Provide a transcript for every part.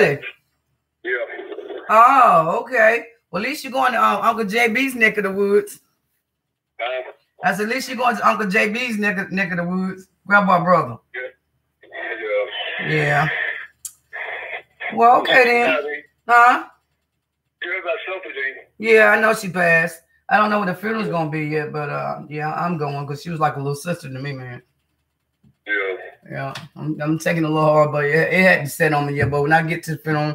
Yeah. Oh, okay. Well, at least you're going to um, Uncle JB's neck of the woods. Uh, I said, at least you're going to Uncle JB's neck of, neck of the woods. Grandpa brother. yeah. Yeah. Well, okay then. Huh? You heard about Sophie, didn't Yeah, I know she passed. I don't know what the funeral's gonna be yet, but uh, yeah, I'm going because she was like a little sister to me, man. You? Yeah, I'm, I'm taking a little hard, but it, it hadn't set on me yet. But when I get to the funeral,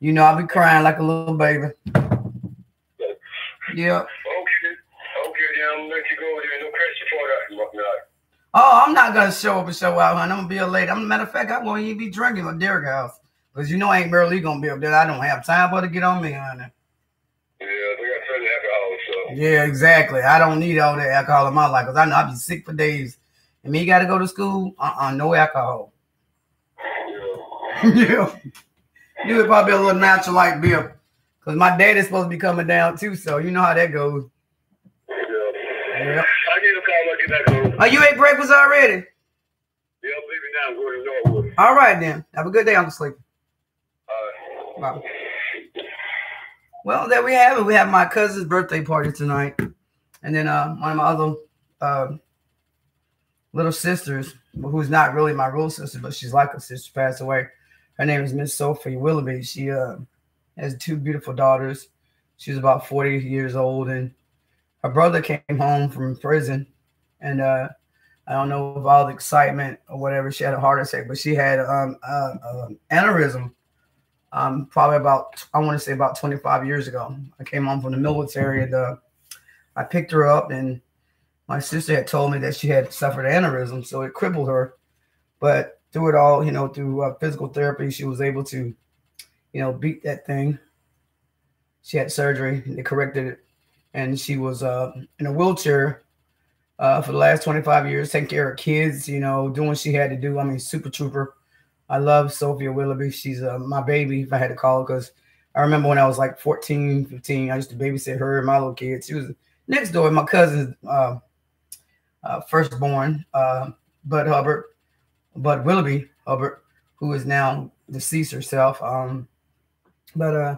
you know, I'll be crying like a little baby. Yeah. Yeah. Okay. Okay, yeah, I'm gonna let you go there. No question for that. Oh, I'm not gonna show up and show out, honey. I'm gonna be a late. I'm a matter of fact, I'm gonna even be drinking at Derek House. Because you know I ain't barely gonna be up there. I don't have time for it to get on me, honey. Yeah, they got plenty of alcohol, so. Yeah, exactly. I don't need all that alcohol in my life because I know I'll be sick for days. And me gotta go to school, uh-uh, no alcohol. Yeah. yeah. You would probably be a little natural like beer. Because my dad is supposed to be coming down too, so you know how that goes. Yeah. Yeah. I need a call like that, though. Oh, you ate breakfast already? Yeah, I'm leaving now. I'm going to Norwood. All right then. Have a good day, Uncle Sleepy. All right. Bye. Well, there we have it. We have my cousin's birthday party tonight, and then uh, one of my other uh, little sisters, who's not really my real sister, but she's like a sister, passed away. Her name is Miss Sophie Willoughby. She uh, has two beautiful daughters. She's about forty years old, and her brother came home from prison, and uh, I don't know if all the excitement or whatever, she had a heart attack, but she had um, uh, uh, aneurysm um, probably about I want to say about 25 years ago. I came home from the military and uh, I picked her up and my sister had told me that she had suffered aneurysm, so it crippled her. But through it all, you know, through uh, physical therapy, she was able to, you know, beat that thing. She had surgery, they corrected it, and she was uh, in a wheelchair uh, for the last 25 years, taking care of kids, you know, doing what she had to do. I mean, super trooper. I love Sophia Willoughby. She's uh, my baby, if I had to call because I remember when I was like 14, 15, I used to babysit her and my little kids. She was next door, my cousin's uh, uh, firstborn, uh, Bud Hubbard, Bud Willoughby Hubbard, who is now deceased herself. Um, but uh,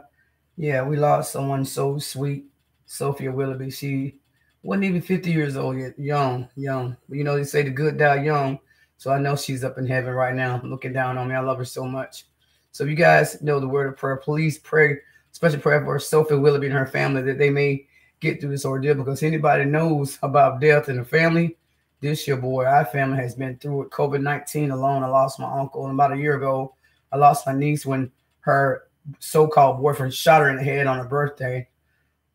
yeah, we lost someone so sweet, Sophia Willoughby. She wasn't even 50 years old yet, young, young. You know, they say the good die young. So I know she's up in heaven right now looking down on me. I love her so much. So if you guys know the word of prayer, please pray, special prayer for Sophia Willoughby and her family that they may get through this ordeal because anybody knows about death in the family, this year, boy, our family has been through it. COVID 19 alone. I lost my uncle. And about a year ago, I lost my niece when her so called boyfriend shot her in the head on her birthday.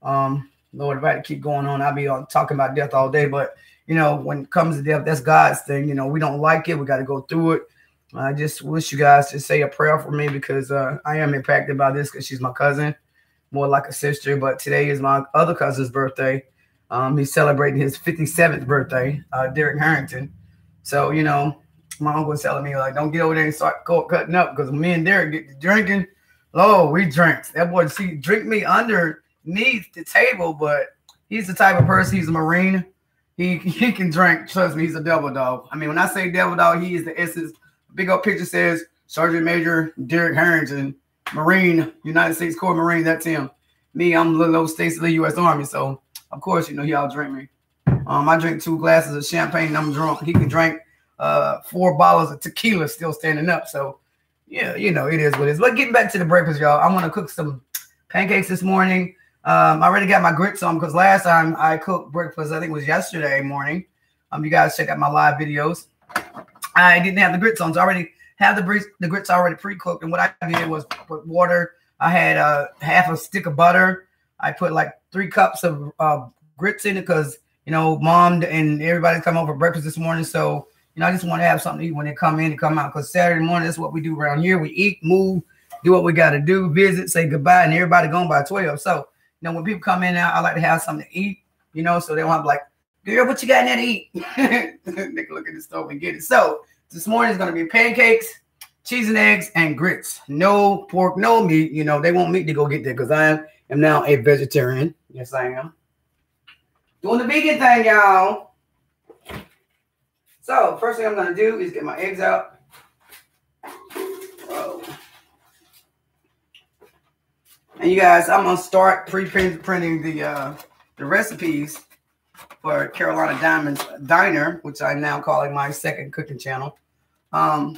Um, Lord, if I had to keep going on, I'd be on talking about death all day. But you know, when it comes to death, that's God's thing. You know, we don't like it. We got to go through it. I just wish you guys to say a prayer for me because uh, I am impacted by this because she's my cousin, more like a sister. But today is my other cousin's birthday. Um, he's celebrating his 57th birthday, uh, Derek Harrington. So, you know, my uncle was telling me, like, don't get over there and start cutting up because me and Derek get drinking. Oh, we drink. That boy, see, drink me underneath the table, but he's the type of person, he's a Marine he he can drink. Trust me, he's a devil dog. I mean, when I say devil dog, he is the essence. Big old picture says Sergeant Major Derek Harrington, Marine, United States Corps Marine. That's him. Me, I'm little old Stacy Lee, U.S. Army. So of course, you know y'all drink me. Um, I drink two glasses of champagne and I'm drunk. He can drink uh four bottles of tequila still standing up. So yeah, you know it is what it is. But getting back to the breakfast, y'all. I want to cook some pancakes this morning. Um, I already got my grits on because last time I cooked breakfast, I think it was yesterday morning. Um, you guys check out my live videos. I didn't have the grits on, so I already have the, the grits already pre-cooked. And what I did was put water. I had uh, half a stick of butter. I put like three cups of uh, grits in it because you know mom and everybody's come over for breakfast this morning. So you know I just want to have something to eat when they come in and come out. Because Saturday morning that's what we do around here. We eat, move, do what we got to do, visit, say goodbye, and everybody gone by twelve. So you know, when people come in now, I like to have something to eat, you know, so they want like, girl, what you got in there to eat? they can look at the stove and get it. So this morning is going to be pancakes, cheese and eggs, and grits. No pork, no meat. You know, they want meat to go get there because I am now a vegetarian. Yes, I am. Doing the vegan thing, y'all. So first thing I'm going to do is get my eggs out. And you guys, I'm gonna start pre-printing the uh, the recipes for Carolina Diamonds Diner, which I'm now calling my second cooking channel. Um,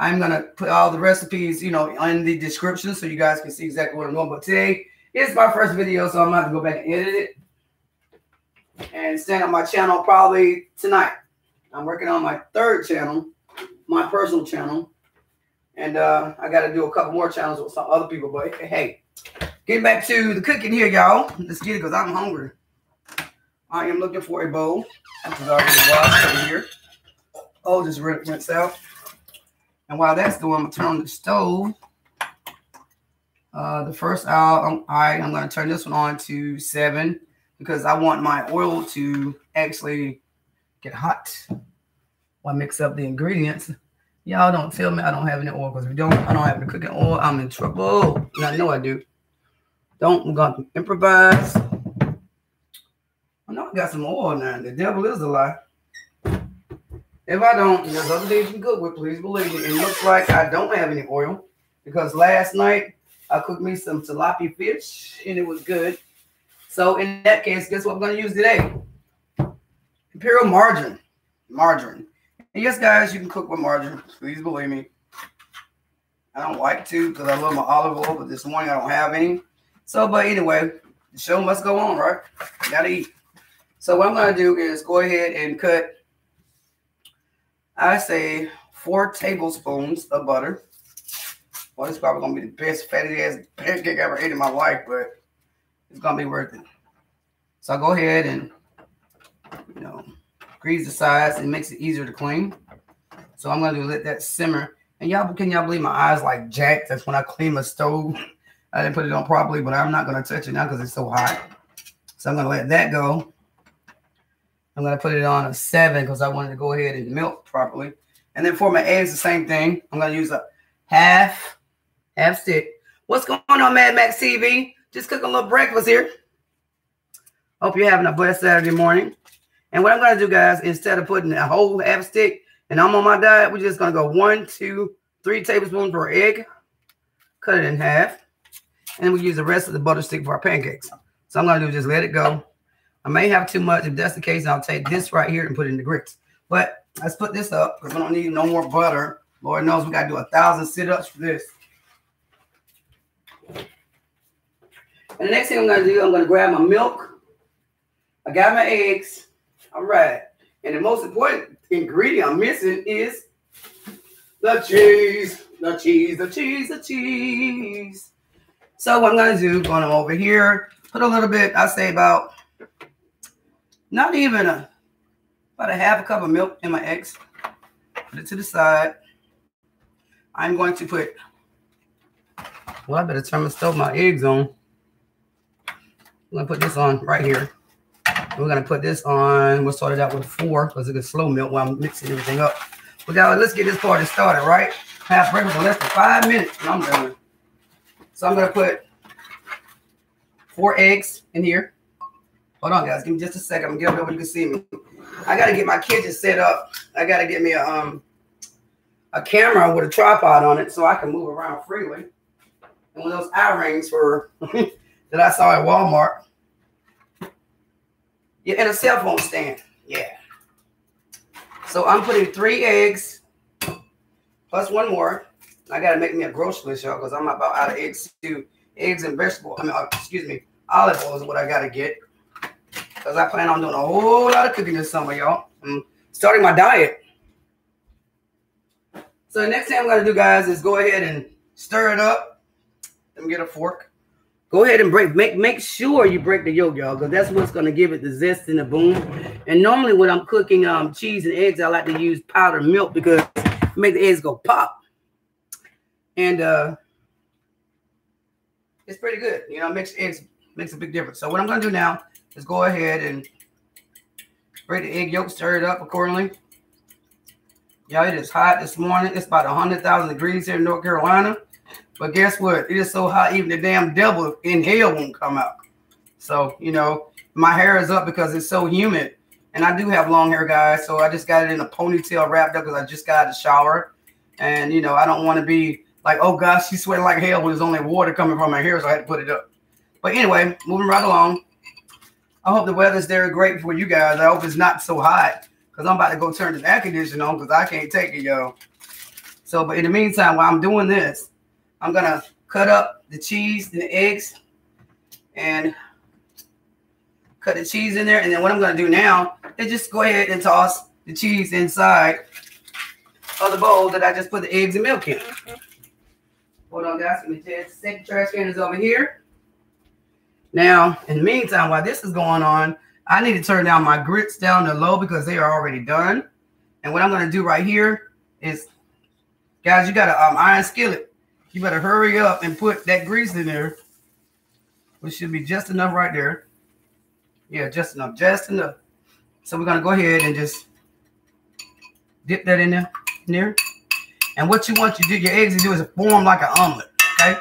I'm gonna put all the recipes, you know, in the description so you guys can see exactly what I'm doing. But today is my first video, so I'm gonna have to go back and edit it and stand on my channel probably tonight. I'm working on my third channel, my personal channel. And uh, I got to do a couple more channels with some other people. But hey, getting back to the cooking here, y'all. Let's get it because I'm hungry. I am looking for a bowl. This is already washed over here. Oh, just rinse out. And while that's doing, I'm going to turn on the stove. Uh, the first hour, I'm, I, I'm going to turn this one on to seven because I want my oil to actually get hot. While I mix up the ingredients. Y'all don't tell me I don't have any oil because we don't. I don't have any cooking oil. I'm in trouble. I know I do. Don't. I'm going to improvise. I know I got some oil now. The devil is a lie. If I don't, there's other you can cook with. Please believe me. It looks like I don't have any oil because last night I cooked me some tilapia fish and it was good. So in that case, guess what I'm going to use today? Imperial margarine. Margarine. And yes, guys, you can cook with margarine. Please believe me. I don't like to because I love my olive oil, but this morning I don't have any. So, but anyway, the show must go on, right? Gotta eat. So what I'm gonna do is go ahead and cut. I say four tablespoons of butter. Well, it's probably gonna be the best fatty ass pancake I ever ate in my life, but it's gonna be worth it. So I'll go ahead and you know grease the sides and makes it easier to clean. So I'm gonna let that simmer. And y'all can y'all believe my eyes like jacked? That's when I clean my stove. I didn't put it on properly, but I'm not gonna touch it now because it's so hot. So I'm gonna let that go. I'm gonna put it on a seven because I wanted to go ahead and milk properly. And then for my eggs, the same thing. I'm gonna use a half, half stick. What's going on, Mad Max TV? Just cooking a little breakfast here. Hope you're having a blessed Saturday morning. And what I'm gonna do, guys, instead of putting a whole half stick and I'm on my diet, we're just gonna go one, two, three tablespoons per egg. Cut it in half. And we use the rest of the butter stick for our pancakes. So I'm gonna do just let it go. I may have too much. If that's the case, I'll take this right here and put it in the grits. But let's put this up because we don't need no more butter. Lord knows we got to do a thousand sit-ups for this. And the next thing I'm going to do, I'm going to grab my milk. I got my eggs. All right. And the most important ingredient I'm missing is the cheese. The cheese, the cheese, the cheese. So what I'm going to do, going over here, put a little bit, I say about, not even a, about a half a cup of milk in my eggs. Put it to the side. I'm going to put, well, I better turn my stove, my eggs on. I'm going to put this on right here. We're going to put this on, we'll start it out with four because it gets slow milk while I'm mixing everything up. But guys, let's get this party started, right? Have breakfast in less than five minutes and I'm done. So I'm going to put four eggs in here. Hold on, guys. Give me just a second. I'm gonna get over you can see me. I gotta get my kitchen set up. I gotta get me a um a camera with a tripod on it so I can move around freely. And one those eye rings for that I saw at Walmart. Yeah, and a cell phone stand. Yeah. So I'm putting three eggs plus one more. I gotta make me a grocery list, y'all, because I'm about out of eggs too. Eggs and vegetables. I mean, uh, excuse me, olive oil is what I gotta get. Because I plan on doing a whole lot of cooking this summer, y'all. I'm starting my diet. So the next thing I'm gonna do, guys, is go ahead and stir it up. Let me get a fork. Go ahead and break, make make sure you break the yolk, y'all, because that's what's gonna give it the zest and the boom. And normally when I'm cooking um cheese and eggs, I like to use powdered milk because it make the eggs go pop. And uh it's pretty good. You know, makes eggs makes a big difference. So what I'm gonna do now is go ahead and break the egg yolk, stir it up accordingly. Y'all, it is hot this morning. It's about 100,000 degrees here in North Carolina. But guess what? It is so hot, even the damn devil in hell won't come out. So, you know, my hair is up because it's so humid. And I do have long hair, guys. So I just got it in a ponytail wrapped up because I just got out of the shower. And, you know, I don't want to be like, oh gosh, she's sweating like hell when there's only water coming from my hair. So I had to put it up. But anyway, moving right along. I hope the weather's there great for you guys. I hope it's not so hot because I'm about to go turn the air conditioner on because I can't take it, yo. So, but in the meantime, while I'm doing this, I'm gonna cut up the cheese and the eggs and cut the cheese in there. And then what I'm gonna do now is just go ahead and toss the cheese inside of the bowl that I just put the eggs and milk in. Mm-hmm. Hold on, guys. Let me the second trash can is over here. Now, in the meantime, while this is going on, I need to turn down my grits down to low because they are already done. And what I'm going to do right here is, guys, you got an um, iron skillet. You better hurry up and put that grease in there, which should be just enough right there. Yeah, just enough, just enough. So we're going to go ahead and just dip that in there. In there. And what you want to do, your eggs to do is form like an omelet, okay?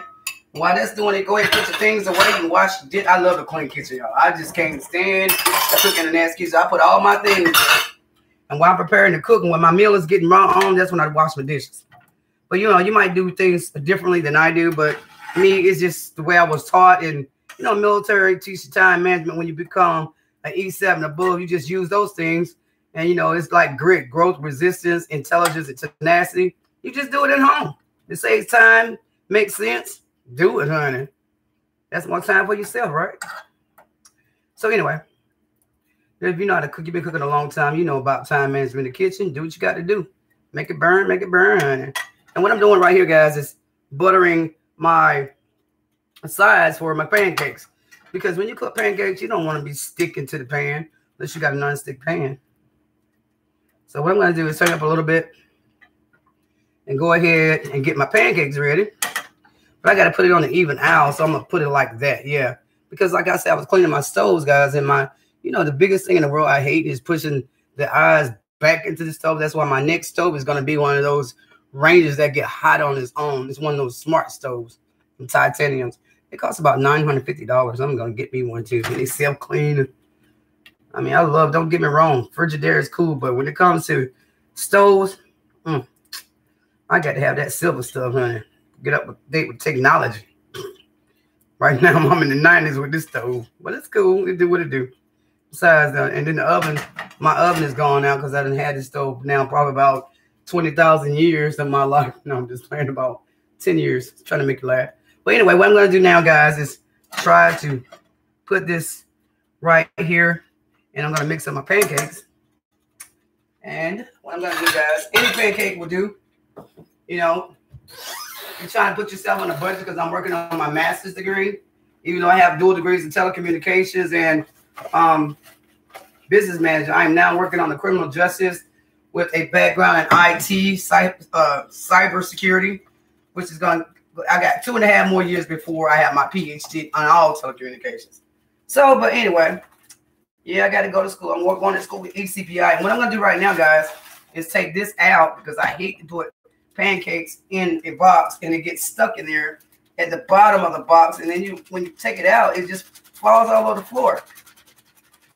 While that's doing it, go ahead and put your things away and wash. I love the clean kitchen, y'all? I just can't stand cooking in nasty kitchen. I put all my things, and while I'm preparing to cook, and when my meal is getting wrong, on, that's when I wash my dishes. But you know, you might do things differently than I do, but me, it's just the way I was taught. And you know, military teach you time management. When you become an E7 above, you just use those things. And you know, it's like grit, growth, resistance, intelligence, and tenacity. You just do it at home. It saves time, makes sense do it, honey. That's one time for yourself, right? So anyway, if you know how to cook, you've been cooking a long time, you know about time management in the kitchen. Do what you got to do. Make it burn, make it burn, honey. And what I'm doing right here, guys, is buttering my sides for my pancakes. Because when you cook pancakes, you don't want to be sticking to the pan unless you got a non-stick pan. So what I'm going to do is turn up a little bit. and go ahead and get my pancakes ready. But I got to put it on an even hour, so I'm gonna put it like that, yeah. Because like I said, I was cleaning my stoves, guys, and my, you know, the biggest thing in the world I hate is pushing the eyes back into the stove. That's why my next stove is gonna be one of those ranges that get hot on its own. It's one of those smart stoves, from titaniums. It costs about nine hundred fifty dollars. I'm gonna get me one too. They self clean. I mean, I love. Don't get me wrong, Frigidaire is cool, but when it comes to stoves, mm, I got to have that silver stuff, honey. Get up with date with technology. Right now, I'm in the 90s with this stove, but it's cool. It do what it do. Besides, uh, and then the oven, my oven is gone now because I didn't have this stove now probably about 20,000 years of my life. No, I'm just playing about 10 years, trying to make it laugh. But anyway, what I'm going to do now, guys, is try to put this right here, and I'm going to mix up my pancakes. And what I'm going to do, guys, any pancake will do. You know, you're trying to put yourself on a budget because I'm working on my master's degree, even though I have dual degrees in telecommunications and um, business manager. I am now working on the criminal justice with a background in IT, cyber, uh, cyber security, which is going. I got two and a half more years before I have my PhD on all telecommunications. So, but anyway, yeah, I got to go to school. I'm going to school with ECPI. And what I'm going to do right now, guys, is take this out because I hate to put pancakes in a box and it gets stuck in there at the bottom of the box. And then you, when you take it out, it just falls all over the floor.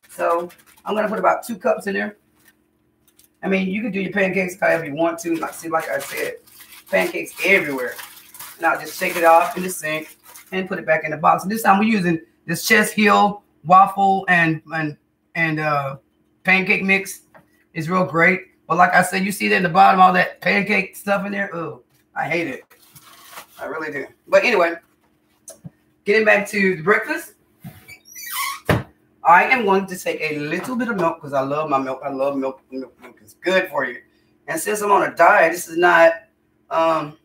So I'm gonna put about two cups in there. I mean, you can do your pancakes however you want to. Like, see, like I said, pancakes everywhere. Now just take it off in the sink and put it back in the box. And this time we're using this chest Hill waffle and and and uh, pancake mix. is real great. But like I said, you see that in the bottom, all that pancake stuff in there. Oh, I hate it. I really do. But anyway, getting back to the breakfast. I am going to take a little bit of milk because I love my milk. I love milk. Milk, milk is good for you. And since I'm on a diet, this is not um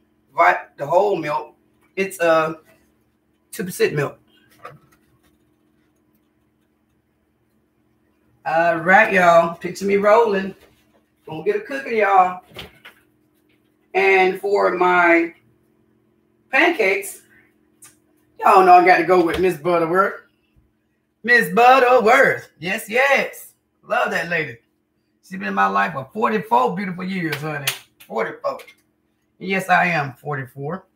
the whole milk. It's uh two percent milk. All right, y'all. Picture me rolling. Gonna get a cooking, y'all. And for my pancakes, y'all know I got to go with Miss Butterworth. Miss Butterworth. Yes, yes. Love that lady. She's been in my life for 44 beautiful years, honey. 44. Yes, I am 44.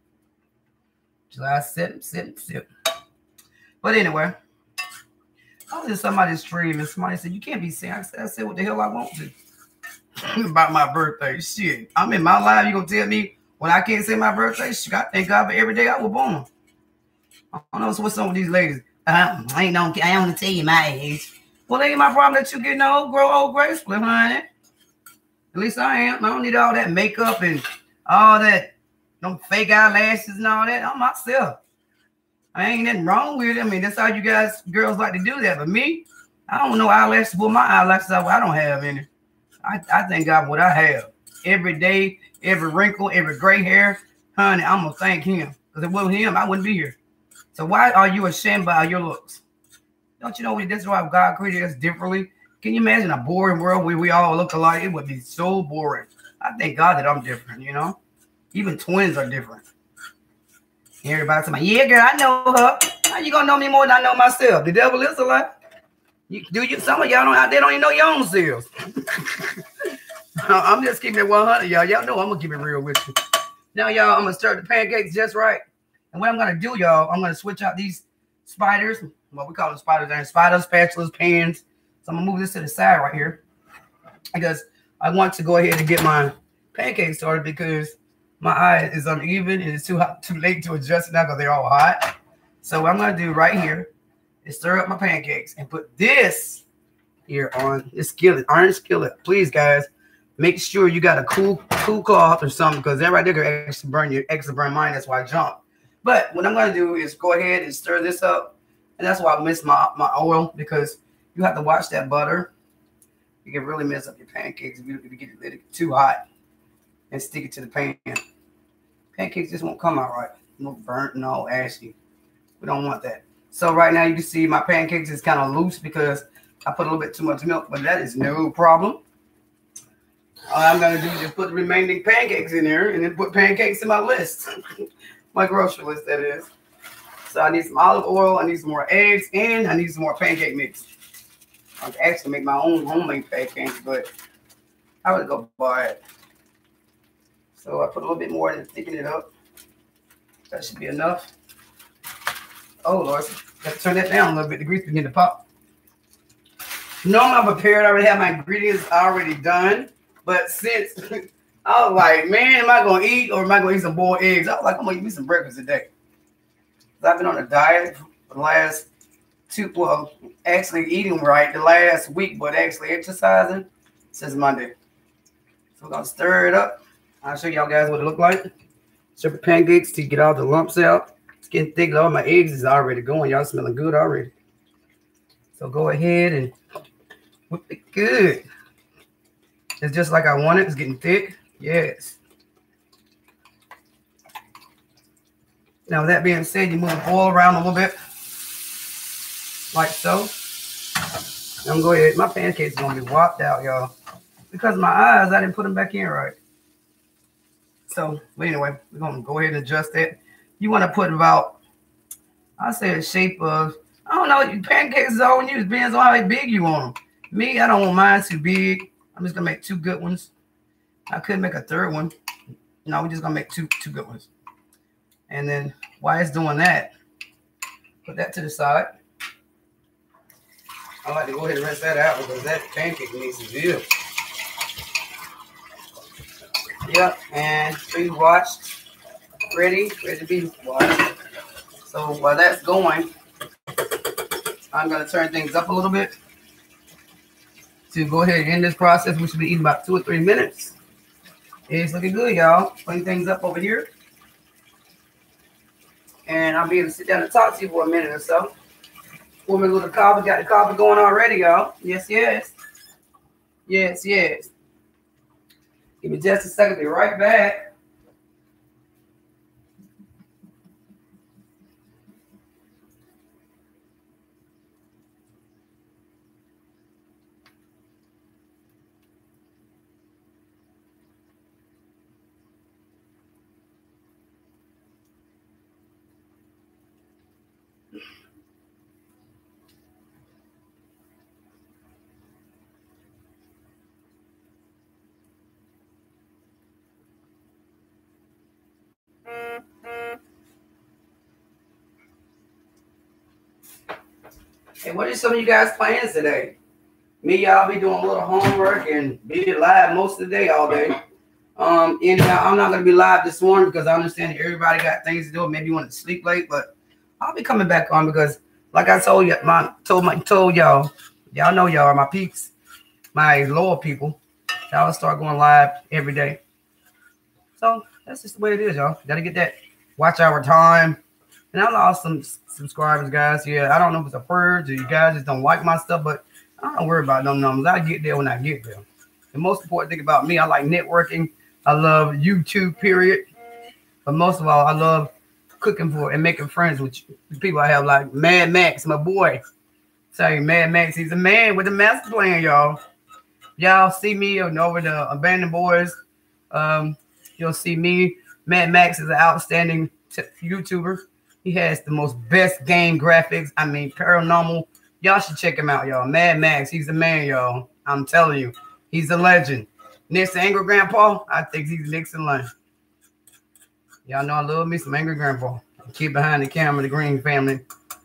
July 7th, 7th, 7th. But anyway, I was in somebody's stream and somebody said, You can't be saying, I said, I said what the hell I want to. about my birthday. Shit. I'm in my life. You gonna tell me when I can't say my birthday? Shit, I thank God for every day I was born. I don't know what's some with these ladies. Uh, I ain't don't I don't want to tell you my age. Well, ain't my problem that you getting old, grow old gracefully, honey. At least I am. I don't need all that makeup and all that, no fake eyelashes and all that. I'm myself. I ain't nothing wrong with it. I mean, that's how you guys, girls like to do that. But me, I don't know eyelashes. Well, my eyelashes, I don't have any. I, I thank God what I have. Every day, every wrinkle, every gray hair, honey, I'm gonna thank him. Because if it wasn't him, I wouldn't be here. So why are you ashamed by your looks? Don't you know that's why God created us differently? Can you imagine a boring world where we all look alike? It would be so boring. I thank God that I'm different, you know? Even twins are different. Everybody's like, yeah, girl, I know her. How you gonna know me more than I know myself? The devil is a lie. You, do you? Some of y'all don't. They don't even know your own selves. I'm just keeping it 100, y'all. Y'all know I'm gonna keep it real with you. Now, y'all, I'm gonna stir the pancakes just right. And what I'm gonna do, y'all, I'm gonna switch out these spiders. What we call them spiders, and spiders, spatulas, pans. So I'm gonna move this to the side right here because I want to go ahead and get my pancakes started because my eye is uneven and it's too hot, too late to adjust now because they're all hot. So what I'm gonna do right here is stir up my pancakes and put this here on this skillet, iron skillet. Please, guys, make sure you got a cool cool cloth or something because that right there actually burn your extra burn mine. That's why I jump. But what I'm gonna do is go ahead and stir this up, and that's why I miss my my oil because you have to watch that butter. You can really mess up your pancakes if you, if you get it too hot and stick it to the pan. Pancakes just won't come out right. No burnt no ashy. We don't want that. So right now you can see my pancakes is kind of loose because I put a little bit too much milk, but that is no problem. All I'm gonna do is just put the remaining pancakes in there and then put pancakes in my list. my grocery list that is. So I need some olive oil, I need some more eggs, and I need some more pancake mix. I can actually make my own homemade pancakes, but I would go buy it. So I put a little bit more in thicken it up. That should be enough. Oh Lord, to turn that down a little bit. The grease begin to pop. Normally I'm prepared. I already have my ingredients already done. But since I was like, man, am I gonna eat or am I gonna eat some boiled eggs? I was like, I'm gonna eat me some breakfast today. I've been on a diet for the last two, well, actually eating right the last week, but actually exercising since Monday. So we're gonna stir it up. I'll show y'all guys what it look like. Stir pancakes to get all the lumps out. It's getting thick. All my eggs is already going. Y'all smelling good already. So go ahead and whip it good. It's just like I want it. It's getting thick. Yes. Now, with that being said, you move the oil around a little bit, like so. I'm going to. My pancakes going to be whopped out, y'all. Because my eyes, I didn't put them back in right. So, but anyway, we're going to go ahead and adjust that. You want to put about, I say a shape of, I don't know, pancakes is all you. It depends on how big you want them. Me, I don't want mine too big. I'm just gonna make two good ones. I could make a third one. No, we're just gonna make two two good ones. And then while it's doing that, put that to the side. I like to go ahead and rinse that out because that pancake needs to do. Yep, and pre-washed, ready, ready to be washed. So while that's going, I'm gonna turn things up a little bit to go ahead and end this process. We should be eating about two or three minutes. It's looking good, y'all. Putting things up over here. And I'll be able to sit down and talk to you for a minute or so. A little coffee. Got the coffee going already, y'all. Yes, yes. Yes, yes. Give me just a second. Be right back. What are some of you guys' plans today? Me, y'all be doing a little homework and be live most of the day, all day. Um, anyhow, I'm not gonna be live this morning because I understand everybody got things to do. Maybe you want to sleep late, but I'll be coming back on because, like I told you, my told my told y'all, y'all know y'all are my peeps, my loyal people. Y'all start going live every day. So that's just the way it is, y'all. Got to get that watch our time. And I lost some subscribers, guys. Yeah, I don't know if it's a purge or you guys just don't like my stuff, but I don't worry about them numbers. I get there when I get there. The most important thing about me, I like networking. I love YouTube, period. But most of all, I love cooking for and making friends with people I have, like Mad Max, my boy. You, Mad Max, he's a man with a master plan, y'all. Y'all see me over the Abandoned Boys. Um, you'll see me. Mad Max is an outstanding YouTuber. He has the most best game graphics. I mean, paranormal. Y'all should check him out, y'all. Mad Max, he's the man, y'all. I'm telling you, he's a legend. Next Angry Grandpa, I think he's next in line. Y'all know I love me some Angry Grandpa. Keep behind the camera, the Green family,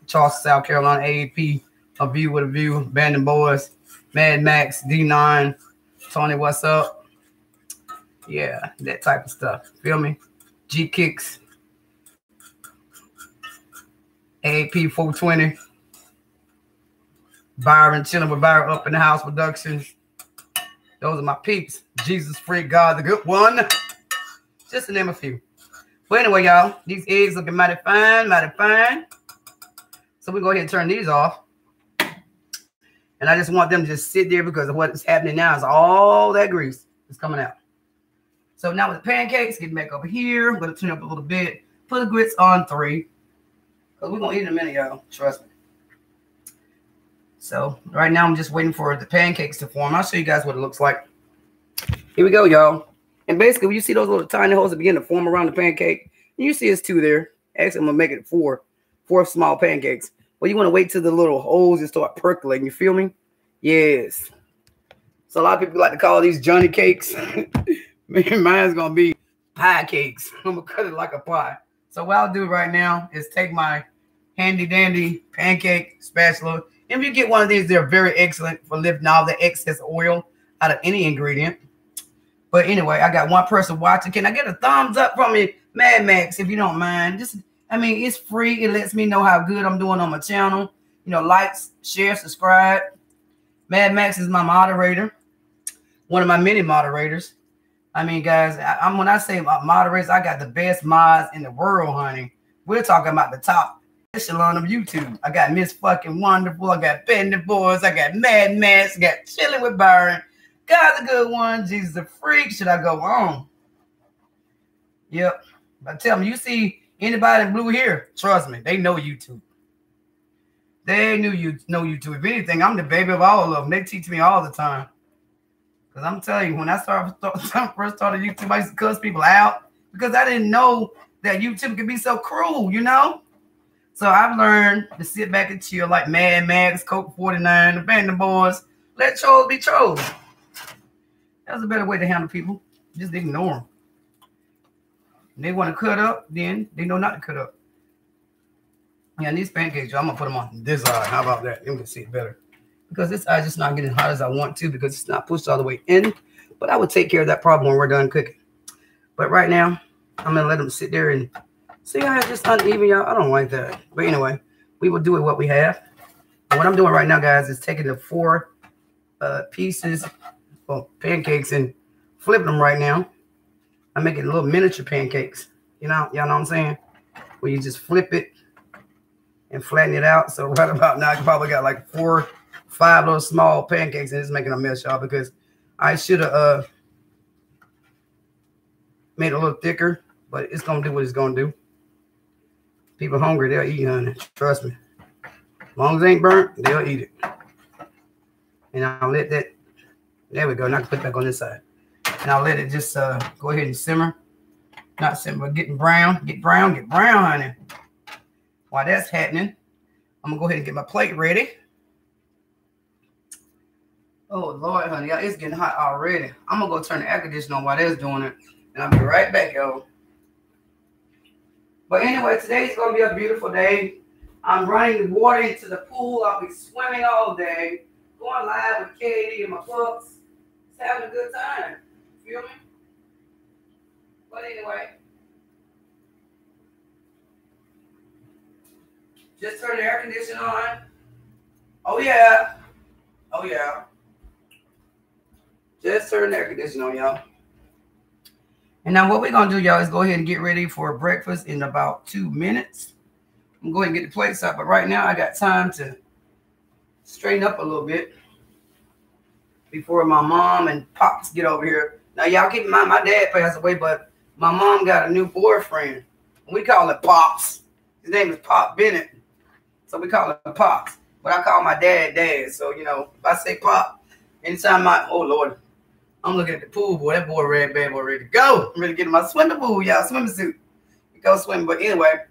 Charleston, South Carolina, AAP, A View with a View, Abandoned Boys, Mad Max, D9, Tony, what's up? Yeah, that type of stuff. Feel me? G Kicks, AP 420. Byron chilling Byron up in the house productions. Those are my peeps. Jesus Freak God, the good one. Just to name a few. But anyway, y'all, these eggs looking mighty fine, mighty fine. So we go ahead and turn these off. And I just want them to just sit there because of what's happening now is all that grease is coming out. So now with the pancakes, getting back over here. I'm going to turn up a little bit. Put the grits on three. Because we're going to eat in a minute, y'all. Trust me. So right now I'm just waiting for the pancakes to form. I'll show you guys what it looks like. Here we go, y'all. And basically, when you see those little tiny holes that begin to form around the pancake, you see it's two there. Actually, I'm gonna make it four, four small pancakes. Well, you want to wait till the little holes and start percolating. You feel me? Yes. So a lot of people like to call these Johnny cakes. Mine's gonna be pie cakes. I'm gonna cut it like a pie. So what I'll do right now is take my handy dandy pancake spatula. If you get one of these, they're very excellent for lifting all the excess oil out of any ingredient. But anyway, I got one person watching. Can I get a thumbs up from me, Mad Max, if you don't mind? Just, I mean, it's free. It lets me know how good I'm doing on my channel. You know, likes, share, subscribe. Mad Max is my moderator, one of my many moderators. I mean, guys, I, am when I say moderators, I got the best mods in the world, honey. We're talking about the top echelon of YouTube. I got Miss Fucking Wonderful, I got Bendy Boys, I got Mad Max, I got Chilling with Byron. God's a good one. Jesus a freak. Should I go on? Yep. But tell me, you see anybody in blue here? Trust me, they know YouTube. They knew you know YouTube. If anything, I'm the baby of all of them. They teach me all the time. Cause I'm telling you, when I started first started YouTube, I used to cuss people out because I didn't know that YouTube could be so cruel, you know. So I've learned to sit back and chill like Mad Max, Coke 49, the Band Boys. Let trolls be trolls. That's a better way to handle people. Just ignore them. they want to cut up, then they know not to cut up. Yeah, these pancakes, I'm gonna put them on this side. How about that? You can see it better. Because this eye just not getting hot as I want to because it's not pushed all the way in. But I would take care of that problem when we're done cooking. But right now, I'm gonna let them sit there and see how it's just uneven, y'all. I don't like that. But anyway, we will do it what we have. And what I'm doing right now, guys, is taking the four uh, pieces well, pancakes and flipping them right now. I'm making little miniature pancakes. You know, y'all know what I'm saying? Where you just flip it and flatten it out. So right about now, I probably got like four, five little small pancakes, and it's making a mess, y'all, because I should have uh made it a little thicker, but it's gonna do what it's gonna do. People hungry, they'll eat, honey. Trust me. As long as it ain't burnt, they'll eat it. And I'll let that there we go. Now I can put back on this side. And I'll let it just uh, go ahead and simmer. Not simmer, but getting brown. Get brown, get brown, honey. While that's happening, I'm gonna go ahead and get my plate ready. Oh Lord, honey, it's getting hot already. I'm gonna go turn the air conditioner on while that's doing it. And I'll be right back, y'all. But anyway, today's gonna be a beautiful day. I'm running the water into the pool. I'll be swimming all day, going live with Katie and my books having a good time. Feel me? But anyway, just turn the air conditioner on. Oh yeah. Oh yeah. Just turn the air conditioner on, y'all. And now what we're gonna do, y'all, is go ahead and get ready for breakfast in about two minutes. I'm going to get the plates up, but right now I got time to straighten up a little bit before my mom and pops get over here. Now y'all keep in mind my dad passed away, but my mom got a new boyfriend. We call it Pops. His name is Pop Bennett. So we call him Pops. But I call my dad Dad. So you know, if I say Pop, anytime my oh Lord, I'm looking at the pool, boy. That boy red bad boy ready to go. I'm ready to get in my swimming pool, y'all, swimming suit. Go swimming. But anyway,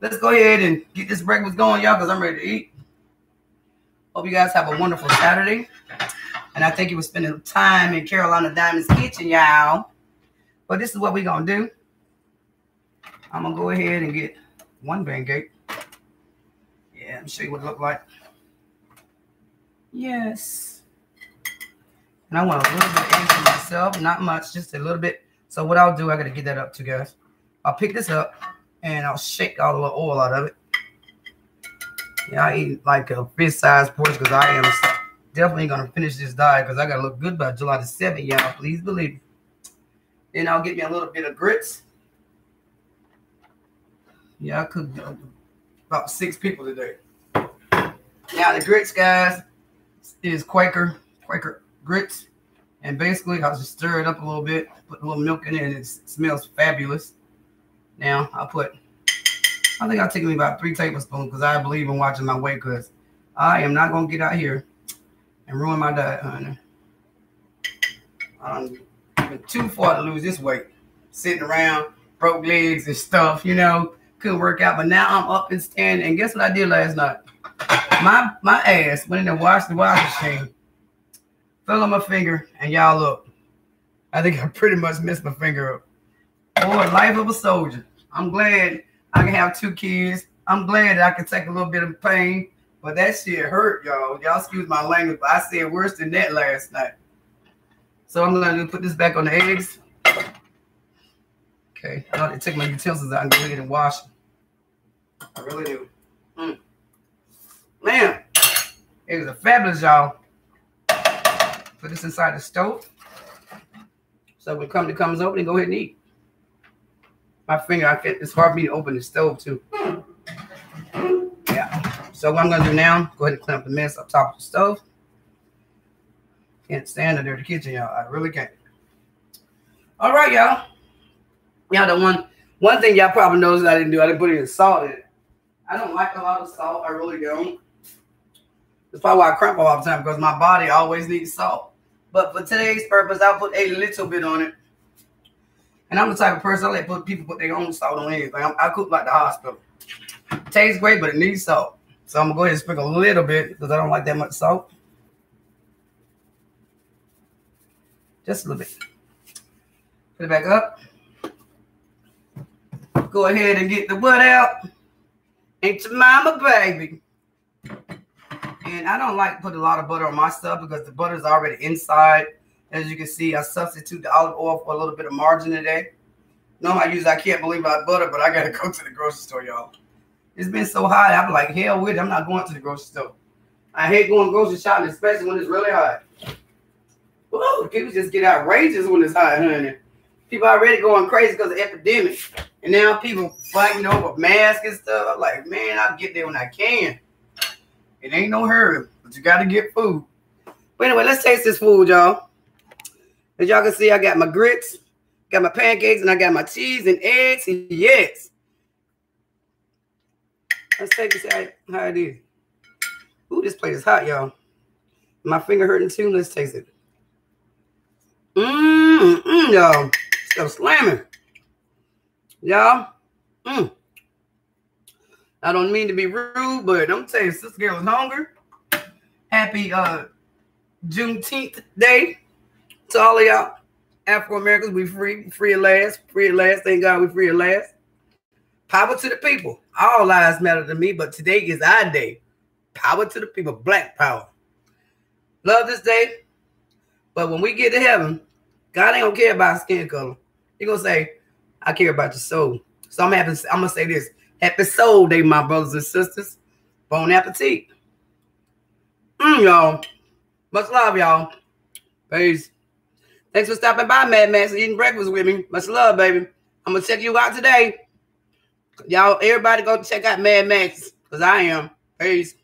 let's go ahead and get this breakfast going, y'all, because I'm ready to eat. Hope you guys have a wonderful Saturday. And I think he was spending time in Carolina Diamond's kitchen, y'all. But this is what we're going to do. I'm to go ahead and get one pancake. Yeah, let me show you what it look like. Yes. And I want a little bit extra myself. Not much, just a little bit. So what I'll do, I got to get that up too, guys. I'll pick this up and I'll shake all the oil out of it. Yeah, I eat like a fist-sized portion because I am definitely gonna finish this diet because I gotta look good by July the 7th, y'all. Please believe me. Then I'll get me a little bit of grits. Yeah, I cooked about six people today. Now the grits, guys, is Quaker Quaker grits, and basically I'll just stir it up a little bit, put a little milk in it, and it smells fabulous. Now I'll put, I think I'll take me about three tablespoons because I believe in watching my weight because I am not gonna get out here and ruin my diet, honey. I'm too far to lose this weight. Sitting around, broke legs and stuff, you know, couldn't work out. But now I'm up and standing. And guess what I did last night? My my ass went in and washed the washing machine. Fell on my finger, and y'all look. I think I pretty much missed my finger up. Boy, life of a soldier. I'm glad I can have two kids. I'm glad I can take a little bit of pain, but that shit hurt, y'all. Y'all excuse my language, but I said worse than that last night. So I'm gonna put this back on the eggs. Okay, I to take my utensils out and go ahead and wash them. I really do. Mm. Man, it was a fabulous, y'all. Put this inside the stove. So when company comes open, go ahead and eat. My finger, I fit. It's hard for me to open the stove too. Yeah. So what I'm gonna do now? Go ahead and clean up the mess up top of the stove. Can't stand under the kitchen, y'all. I really can't. All right, y'all. Y'all, the one one thing y'all probably knows I didn't do. I didn't put any salt in it. I don't like a lot of salt. I really don't. That's probably why I cramp all the time because my body always needs salt. But for today's purpose, I'll put a little bit on it. And I'm the type of person I let put people put their own salt on anything. I, I cook like the hospital. tastes great, but it needs salt. So I'm gonna go ahead and sprinkle a little bit because I don't like that much salt. Just a little bit. Put it back up. Go ahead and get the wood out. Ain't your mama, baby. And I don't like put a lot of butter on my stuff because the butter is already inside. As you can see, I substitute the olive oil for a little bit of margin today. No, I use I can't believe I butter, but I gotta go to the grocery store, y'all. It's been so hot. I'm like, hell with it. I'm not going to the grocery store. I hate going grocery shopping, especially when it's really hot. Whoa, people just get outrageous when it's hot, honey. People already going crazy because of epidemic. And now people fighting over masks and stuff. I'm like, man, I'll get there when I can. It ain't no hurry, but you gotta get food. But anyway, let's taste this food, y'all. As y'all can see, I got my grits, got my pancakes, and I got my cheese and eggs. Yes. Let's take this out how it is. Ooh, this plate is hot, y'all. My finger hurting too. Let's taste it. Mmm, mm, y'all. Still slamming. Y'all. Mmm. I don't mean to be rude, but I'm telling you, this girl is hungry. Happy uh Juneteenth day to all of y'all. Afro Americans, we free, free at last, free at last. Thank God we free at last. Power to the people. All lives matter to me, but today is our day. Power to the people, black power. Love this day. But when we get to heaven, God ain't gonna care about skin color. He gonna say, I care about your soul. So I'm having I'm gonna say this. Happy soul day, my brothers and sisters. Bon appetit. Mm, y'all. Much love, y'all. Peace. Thanks for stopping by, Mad Max, eating breakfast with me. Much love, baby. I'm gonna check you out today. Y'all, everybody go check out Mad Max, because I am. Peace.